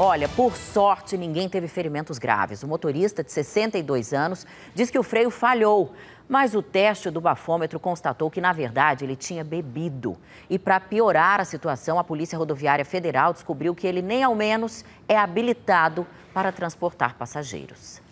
Olha, por sorte, ninguém teve ferimentos graves. O motorista, de 62 anos, diz que o freio falhou, mas o teste do bafômetro constatou que, na verdade, ele tinha bebido. E para piorar a situação, a Polícia Rodoviária Federal descobriu que ele nem ao menos é habilitado para transportar passageiros.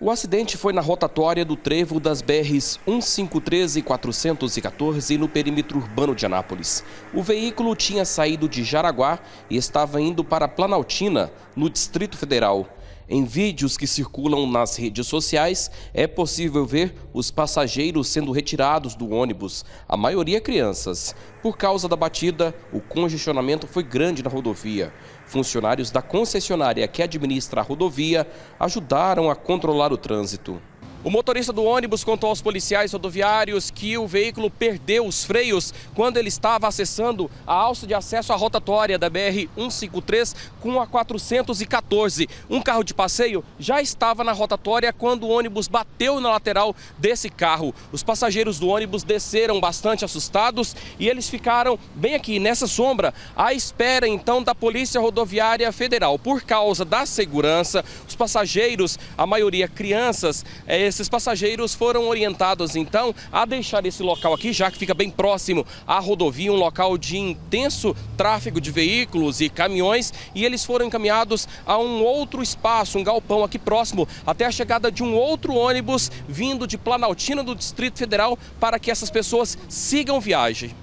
O acidente foi na rotatória do trevo das BRs 153 e 414 no perímetro urbano de Anápolis. O veículo tinha saído de Jaraguá e estava indo para Planaltina, no Distrito Federal. Em vídeos que circulam nas redes sociais, é possível ver os passageiros sendo retirados do ônibus, a maioria crianças. Por causa da batida, o congestionamento foi grande na rodovia. Funcionários da concessionária que administra a rodovia ajudaram a controlar o trânsito. O motorista do ônibus contou aos policiais rodoviários que o veículo perdeu os freios quando ele estava acessando a alça de acesso à rotatória da BR-153 com a 414. Um carro de passeio já estava na rotatória quando o ônibus bateu na lateral desse carro. Os passageiros do ônibus desceram bastante assustados e eles ficaram bem aqui nessa sombra à espera então da Polícia Rodoviária Federal. Por causa da segurança, os passageiros, a maioria crianças, é, esses passageiros foram orientados então a deixar esse local aqui, já que fica bem próximo à rodovia, um local de intenso tráfego de veículos e caminhões, e eles foram encaminhados a um outro espaço, um galpão aqui próximo, até a chegada de um outro ônibus vindo de Planaltina do Distrito Federal para que essas pessoas sigam viagem.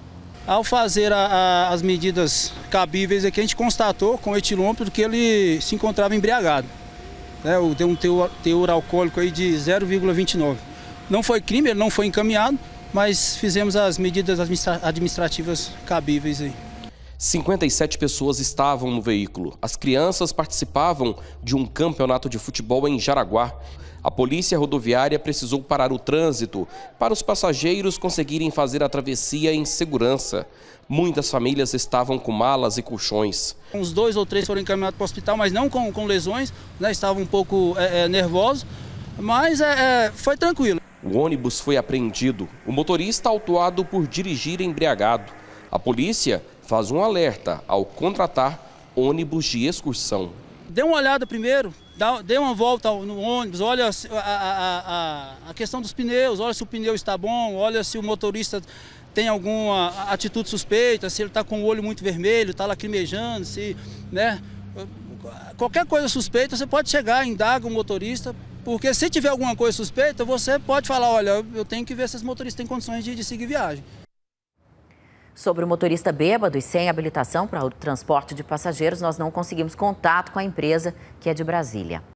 Ao fazer a, a, as medidas cabíveis aqui, a gente constatou com o etilômetro que ele se encontrava embriagado né, tem um teor, teor alcoólico aí de 0,29. Não foi crime, ele não foi encaminhado, mas fizemos as medidas administrativas cabíveis aí. 57 pessoas estavam no veículo. As crianças participavam de um campeonato de futebol em Jaraguá. A polícia rodoviária precisou parar o trânsito para os passageiros conseguirem fazer a travessia em segurança. Muitas famílias estavam com malas e colchões. Uns dois ou três foram encaminhados para o hospital, mas não com, com lesões, né? estavam um pouco é, é, nervosos, mas é, é foi tranquilo. O ônibus foi apreendido. O motorista autuado por dirigir embriagado. A polícia faz um alerta ao contratar ônibus de excursão. Dê uma olhada primeiro, dê uma volta no ônibus, olha a, a, a, a questão dos pneus, olha se o pneu está bom, olha se o motorista tem alguma atitude suspeita, se ele está com o olho muito vermelho, está lacrimejando, se, né, qualquer coisa suspeita, você pode chegar, indaga o motorista, porque se tiver alguma coisa suspeita, você pode falar, olha, eu tenho que ver se esse motorista tem condições de, de seguir viagem. Sobre o motorista bêbado e sem habilitação para o transporte de passageiros, nós não conseguimos contato com a empresa que é de Brasília.